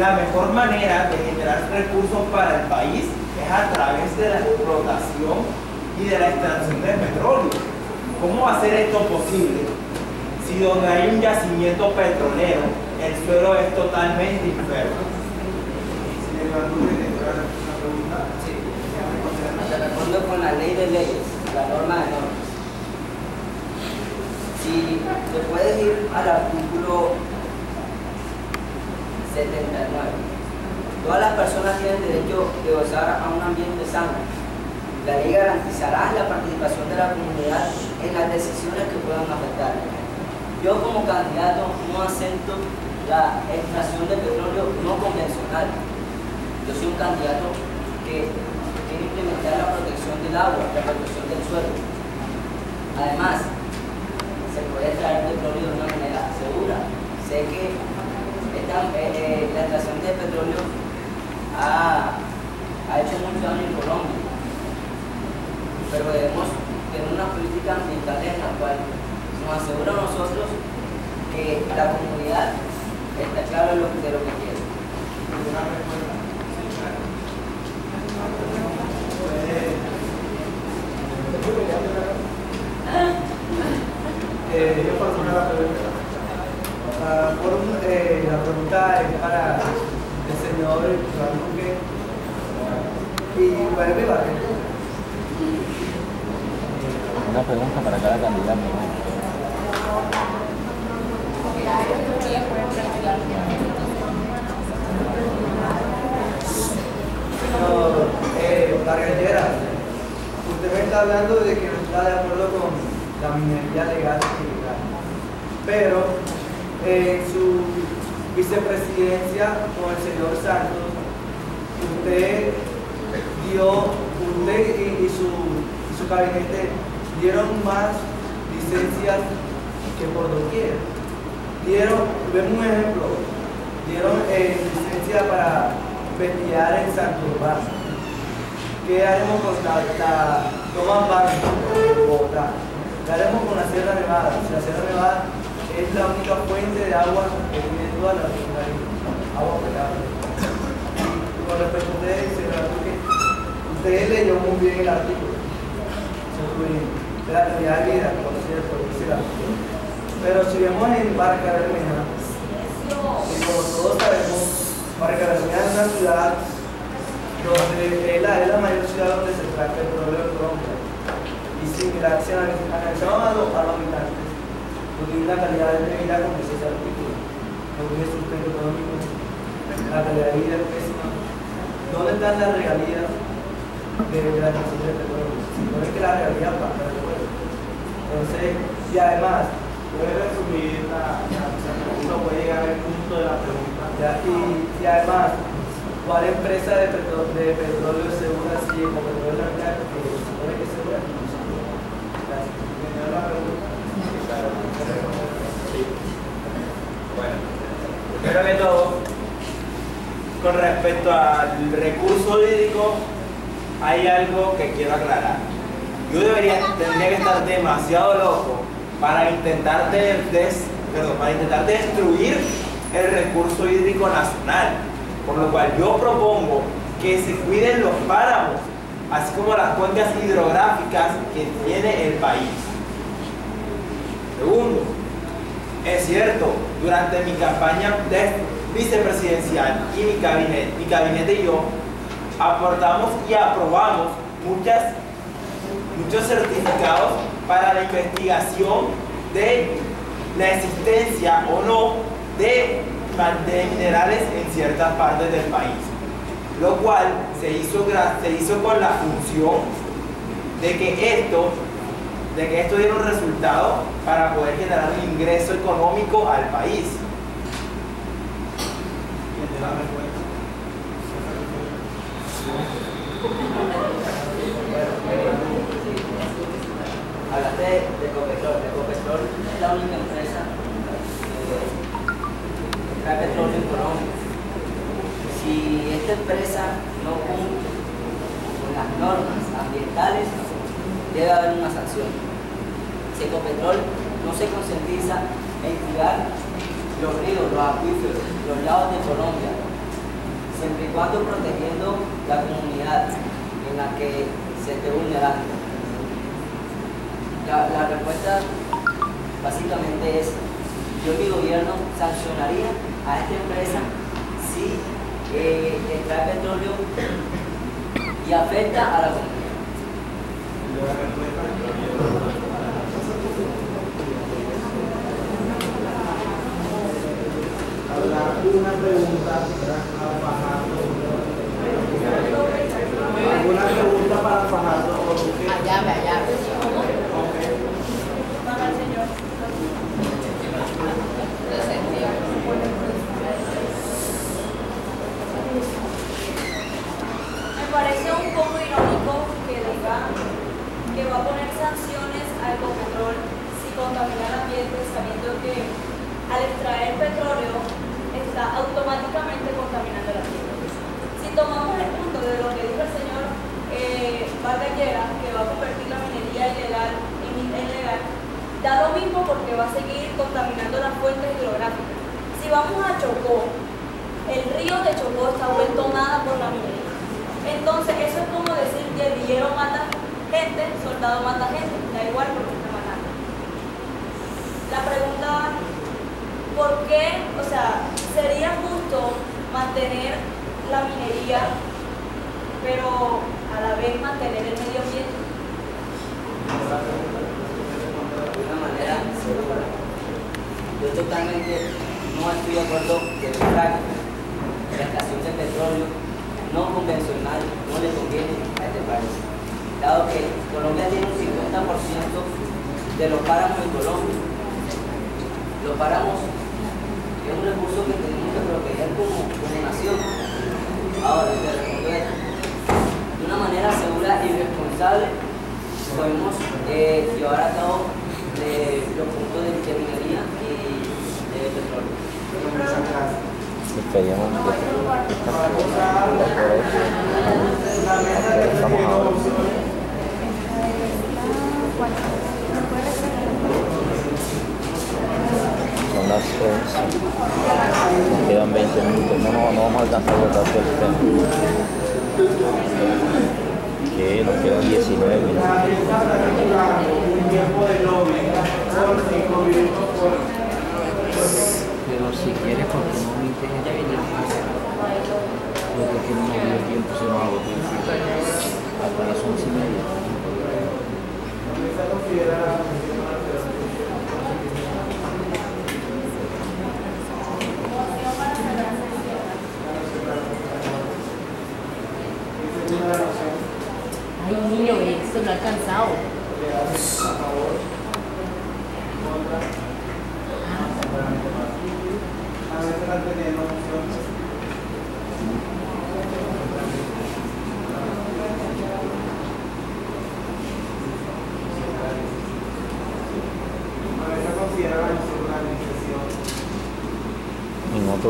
la mejor manera de generar recursos para el país es a través de la explotación y de la extracción de petróleo. ¿Cómo va a ser esto posible? Si donde hay un yacimiento petrolero, el suelo es totalmente inferno. Sí. De acuerdo con la ley de leyes, la norma de normas. Si te puedes ir al artículo 79. Todas las personas tienen derecho de gozar a un ambiente sano. La ley garantizará la participación de la comunidad en las decisiones que puedan afectar. Yo como candidato no acepto la extracción de petróleo no convencional. Yo soy un candidato que quiere implementar la protección del agua, la protección del suelo. Además, se puede extraer petróleo de una manera segura. Sé que eh, eh, la extracción de petróleo ha, ha hecho mucho daño en Colombia, pero debemos tener una política ambiental en la cual nos asegura a nosotros que la comunidad está clara de lo, de lo que quiere. Eh, yo puedo hacer la pregunta. Eh, la pregunta es para el señor Duque y Valerie Barreto. Una pregunta para cada candidato. No, eh, usted me está hablando de que no está de acuerdo con la minería legal y ilegal. Pero en su vicepresidencia con el señor Santos, usted dio, usted y, y su, su gabinete dieron más licencias que por doquier. Dieron, vemos un ejemplo, dieron eh, licencia para investigar en Santurbán. ¿Qué haremos con la, la toma Bogotá? ¿Qué haremos con la Sierra Nevada? La Sierra Nevada es la única de agua que tiene toda la agua potable. Con respecto a ustedes, señora Duque, usted leyó muy bien el artículo de la calidad de por cierto, el artículo. Pero si vemos en Barca Bermeja, y como todos sabemos, Barca Bermeja es una ciudad donde es la, es la mayor ciudad donde se extrae petróleo en Colombia. Y si mira, si analizamos a a los habitantes, la calidad de vida dice ese artículo, no tiene sustento económico, la calidad de vida pésima. ¿Dónde están las regalías de, la extracción de petróleo? No es que la realidad pasa el pueblo. Entonces, y además, Puede resumir la, puede llegar al punto de la pregunta. Y, y además, ¿cuál empresa de, petro- de petróleo segura si el petróleo natural que se supone que segura? Gracias. ¿Entendieron la pregunta? Bueno, primero que todo, con respecto al recurso hídrico, hay algo que quiero aclarar. Yo debería, tendría que estar demasiado loco para intentar, de- para intentar destruir el recurso hídrico nacional. Por lo cual yo propongo que se cuiden los páramos, así como las cuencas hidrográficas que tiene el país. Segundo, es cierto, durante mi campaña de vicepresidencial y mi gabinete, y yo aportamos y aprobamos muchas, muchos certificados para la investigación de la existencia o no de, minerales en ciertas partes del país. Lo cual se hizo con la función de que esto de que esto diera un resultado para poder generar un ingreso económico al país. Hablaste de, de Ecopetrol. Ecopetrol es la única empresa que trae petróleo en Colombia. Si esta empresa no cumple con las normas ambientales, debe haber una sanción. Si Ecopetrol no se concientiza en cuidar los ríos, los acuíferos, los lagos de Colombia, cuando protegiendo la comunidad en la que se esté vulnerando. La, la respuesta básicamente es, yo mi gobierno sancionaría a esta empresa si eh, extrae petróleo y afecta a la comunidad. Alguna pregunta para Fajardo. ¿Alguna pregunta para Fajardo? Allá, allá. Me parece un poco irónico que diga que va a poner sanciones al Ecopetrol si contamina el ambiente sabiendo que al extraer petróleo está automáticamente contaminando el ambiente. Si tomamos el punto de lo que dijo el señor eh, Vargas Lleras, que va a convertir la minería ilegal en en legal, da lo mismo porque va a seguir contaminando las fuentes hidrográficas. Si vamos a Chocó, el río de Chocó está vuelto nada por la minería. Entonces, eso es como decir que el guerrillero mata gente, soldado mata gente, da igual porque está matando. La pregunta, ¿por qué? O sea, sería justo mantener la minería, pero a la vez mantener el medio ambiente. de una manera. Yo totalmente no estoy de acuerdo que el la extracción de petróleo no convencional, no le conviene a este país. Dado que Colombia tiene un 50% de los páramos en Colombia. Los páramos es un recurso que tenemos que proteger como, como nación. Ahora. De una manera segura y responsable podemos eh, llevar a cabo eh, los puntos de, de minería y de petróleo. Esperemos que de Estamos ahora. son las 11. Nos quedan 20 minutos. No, no, no vamos a alcanzar a votar todo el tema. Que nos quedan 19 minutos. Pero si quieres, porque no me interesa Porque no me tiempo, se nos agotó las once y media. se considera Ay, niño, esto no ha alcanzado. a veces la tenemos opción. A veces considera la organización. En otro tema, se considera abrir sesión de una agenda con el tema 6. Moción para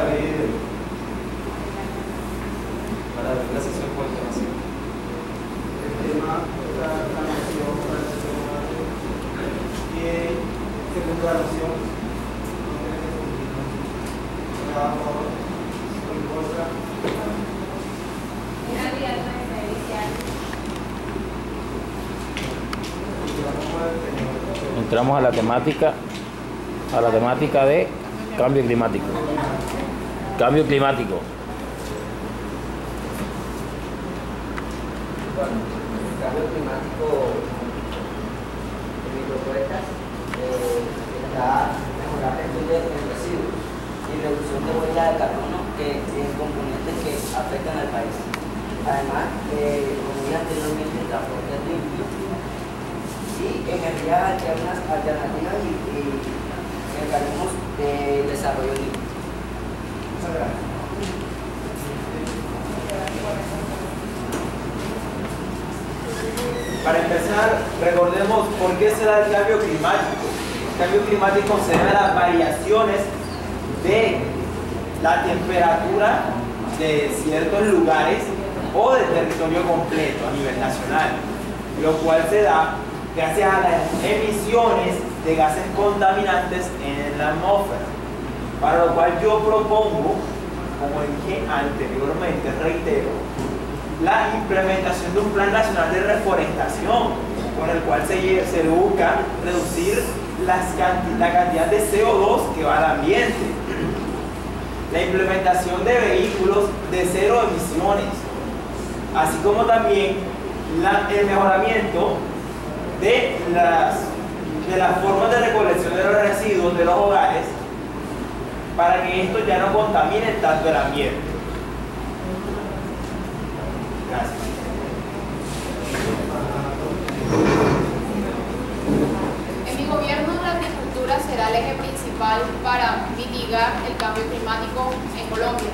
abrir, para abrir la sesión por información. El tema de la, la moción para el sistema y segunda moción. No tiene que cumplir. ¿A favor? ¿En contra? Y vamos a ver, señor. Entramos a la temática, a la temática de cambio climático. Cambio climático. Bueno, el cambio climático de mi propuestas eh, está mejorar gestión de residuos y reducción de huella de carbono que es componentes que afectan al país. Además, eh, como dije anteriormente, el transporte limpio y energías alternas- alternativas y, y mecanismos de desarrollo limpio. Muchas gracias. Para empezar, recordemos por qué se da el cambio climático. cambio climático se debe a las variaciones de la temperatura de ciertos lugares o del territorio completo a nivel nacional, lo cual se da gracias a las emisiones de gases contaminantes en la atmósfera, para lo cual yo propongo, como dije anteriormente, reitero, la implementación de un plan nacional de reforestación, con el cual se, se busca reducir las la cantidad de CO2 que va al ambiente, la implementación de vehículos de cero emisiones, así como también la- el mejoramiento de las, de las formas de recolección de los residuos de los hogares para que estos ya no contaminen tanto el ambiente. Gracias. En mi gobierno la agricultura será el eje principal para mitigar el cambio climático en Colombia.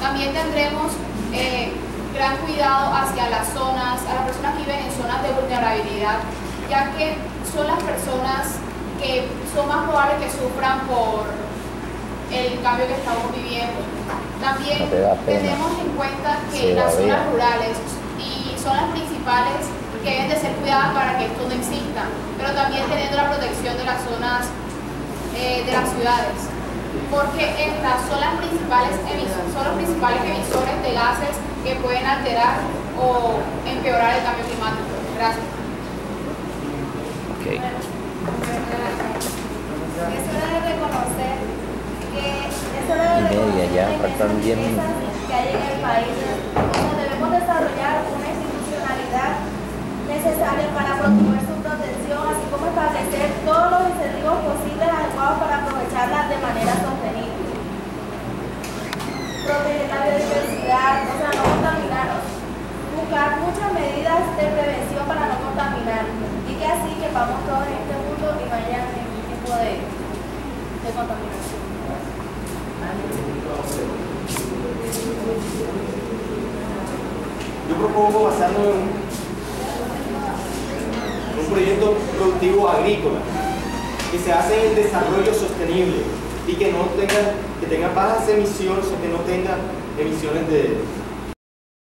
También tendremos eh, gran cuidado hacia las zonas, a las personas que viven en zonas de vulnerabilidad, ya que son las personas que son más probables que sufran por el cambio que estamos viviendo. También No te tenemos en cuenta que las zonas rurales y son las principales que deben de ser cuidadas para que esto no exista, pero también teniendo la protección de las zonas eh, de las ciudades, porque estas son las principales son los principales emisores de gases que pueden alterar o empeorar el cambio climático. Gracias. Ok. Es hora de reconocer que es hora de Y media reconocer ya, faltan inmensa 10 riqueza minutos. que hay en el país. Debemos desarrollar una institucionalidad necesaria para promover su protección, así como establecer todos los incentivos posibles adecuados para aprovecharla de manera sostenible. Proteger la biodiversidad, o sea, no contaminar, buscar muchas medidas de prevención para no contaminar y que así que vamos todos en este mundo y no haya ningún tipo de, contaminación. Yo propongo basarnos en un, un proyecto productivo agrícola que se hace en el desarrollo sostenible y que no tenga, que tenga bajas emisiones o que no tenga emisiones de,